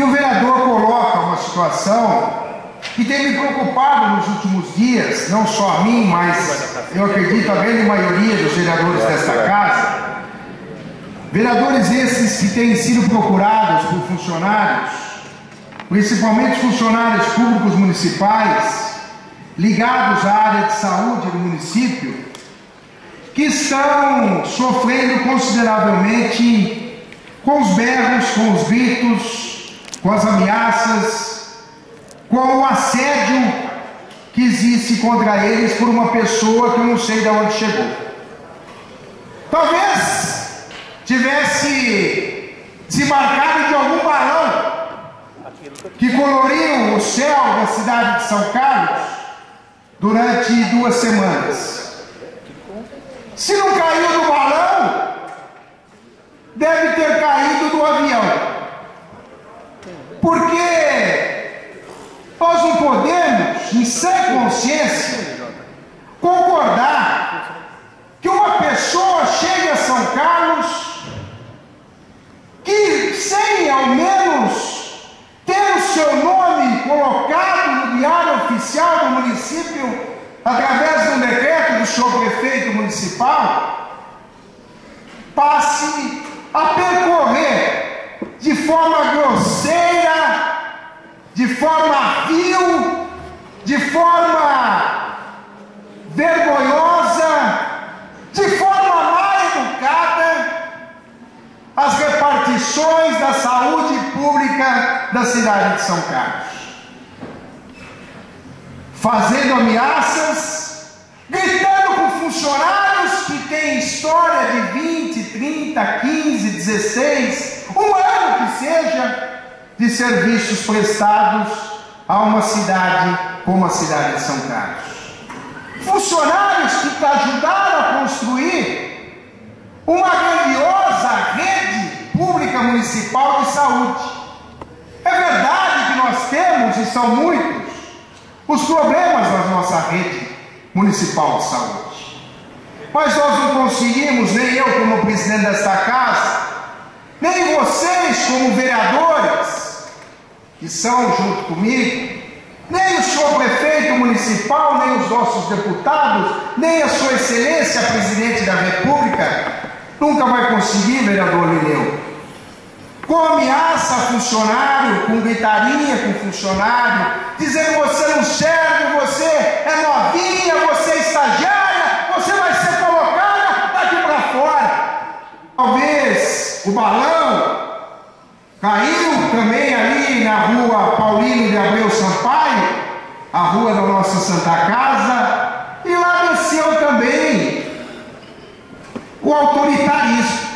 E o vereador coloca uma situação que tem me preocupado nos últimos dias, não só a mim, mas eu acredito a grande maioria dos vereadores desta casa. Vereadores esses que têm sido procurados por funcionários, principalmente funcionários públicos municipais, ligados à área de saúde do município, que estão sofrendo consideravelmente com os berros, com os gritos, com as ameaças, com o assédio que existe contra eles por uma pessoa que eu não sei de onde chegou. Talvez tivesse desembarcado de algum balão que coloriu o céu da cidade de São Carlos durante duas semanas. Se não caiu do balão, deve ter caído. Porque nós não podemos, em sã consciência, concordar que uma pessoa chegue a São Carlos que, sem ao menos ter o seu nome colocado no diário oficial do município, através de um decreto do senhor prefeito municipal, passe a percorrer de forma grosseira, forma vil, de forma vergonhosa, de forma mal educada, as repartições da saúde pública da cidade de São Carlos. Fazendo ameaças, gritando com funcionários que têm história de 20, 30, 15, 16, um ano que seja, de serviços prestados a uma cidade como a cidade de São Carlos. Funcionários que ajudaram a construir uma grandiosa rede pública municipal de saúde. É verdade que nós temos, e são muitos, os problemas da nossa rede municipal de saúde. Mas nós não conseguimos, nem eu como presidente desta casa, nem vocês como vereadores, que são junto comigo, nem o senhor prefeito municipal, nem os nossos deputados, nem a sua excelência presidente da república, nunca vai conseguir, vereador Lineu, com ameaça a funcionário, com gritaria com funcionário, dizendo você não serve, você é novinha, você é estagiária, você vai ser colocada daqui para fora. Talvez o balão caiu também ali na rua Paulino de Abreu Sampaio, a rua da nossa Santa Casa, e lá desceu também o autoritarismo.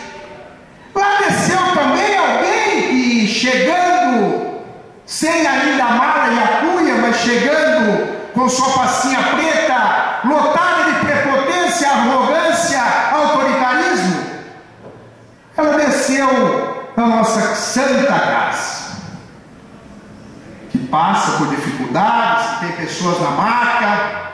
Lá desceu também alguém que chegando, sem ainda a mala e a cuia, mas chegando com sua passinha preta, lotada de prepotência, arrogância, autoritarismo, ela desceu na nossa santa casa, passa por dificuldades, que tem pessoas na maca,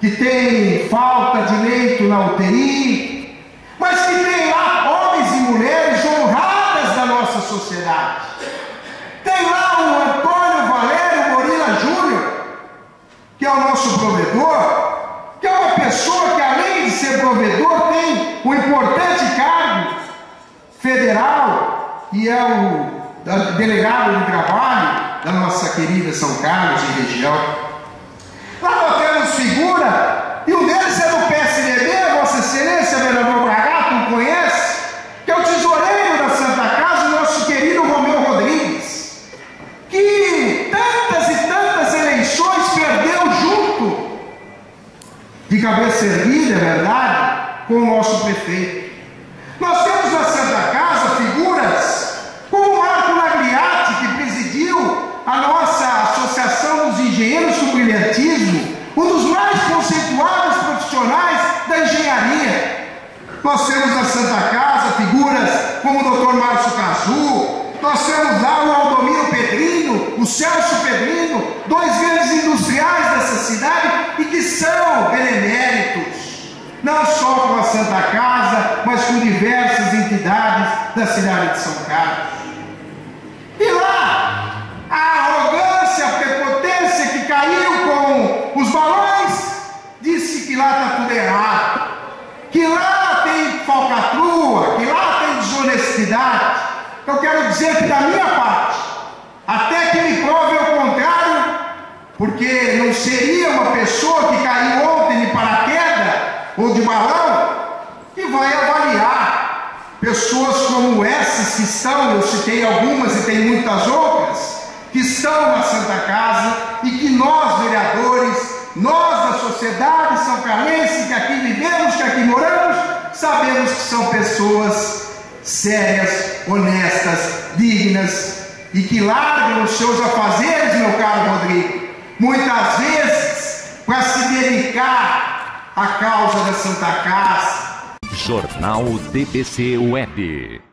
que tem falta de leito na UTI, mas que tem lá homens e mulheres honradas da nossa sociedade. Tem lá o Antônio Valério Morila Júnior, que é o nosso provedor, que é uma pessoa que além de ser provedor tem um importante cargo federal e é o delegado de trabalho da nossa querida São Carlos e região. Lá nós temos figura, e um deles é do PSDB, Vossa Excelência, vereador Bragato, conhece, que é o tesoureiro da Santa Casa, nosso querido Romeu Rodrigues, que tantas e tantas eleições perdeu junto, de cabeça erguida, é verdade, com o nosso prefeito. Nós temos na Santa Casa figuras como Marco Lagriati, que presidiu a nossa Associação dos Engenheiros com Brilhantismo, um dos mais conceituados profissionais da engenharia. Nós temos na Santa Casa figuras como o Dr. Márcio Cazu, nós temos lá o Aldomiro Pedrinho, o Celso Pedrinho, dois grandes industriais dessa cidade e que são beneméritos não só com a Santa Casa, mas com diversas entidades da cidade de São Carlos. Eu quero dizer que da minha parte, até que me prove o contrário, porque não seria uma pessoa que caiu ontem de paraquedas ou de balão que vai avaliar pessoas como essas que estão, eu citei algumas e tem muitas outras, que estão na Santa Casa e que nós, vereadores, nós da sociedade são carlense, que aqui vivemos, que aqui moramos, sabemos que são pessoas sérias, honestas, dignas e que largam os seus afazeres, meu caro Rodrigo, muitas vezes para se dedicar à causa da Santa Casa. Jornal DBC Web.